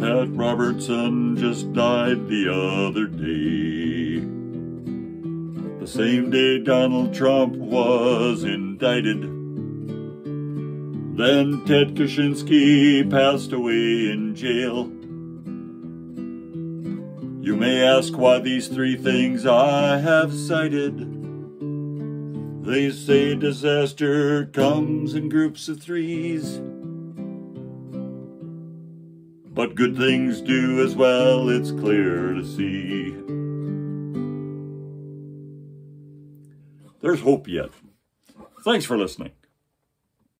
Robertson just died the other day. The same day Donald Trump was indicted. Then Ted Kaczynski passed away in jail. You may ask why these three things I have cited. They say disaster comes in groups of threes. But good things do as well, it's clear to see. There's hope yet. Thanks for listening.